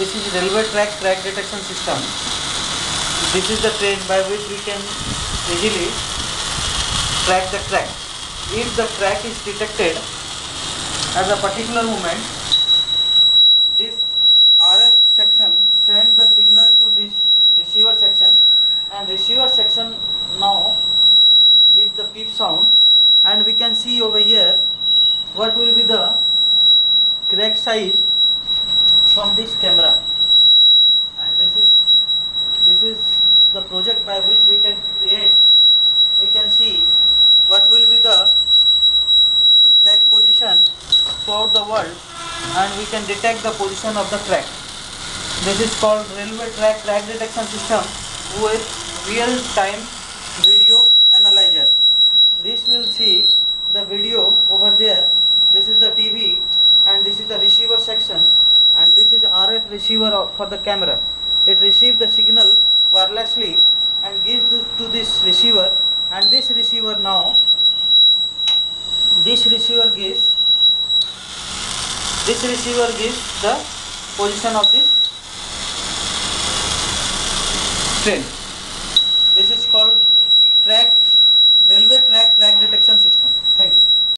this is railway track crack detection system. This is the train by which we can easily track the track. If the crack is detected at a particular moment, this RF section sends the signal to this receiver section and receiver section now gives the peep sound and we can see over here what will be the crack size from this camera and this is this is project by which we can create. We can see what will be the crack position throughout the world and we can detect the position of the crack. This is called railway track crack detection system with real time video analyzer. This will see the video over there. This is the tv and this is the receiver section and this is rf receiver for the camera. It receives the signal wirelessly this receiver and this receiver now this receiver gives this receiver gives the position of this train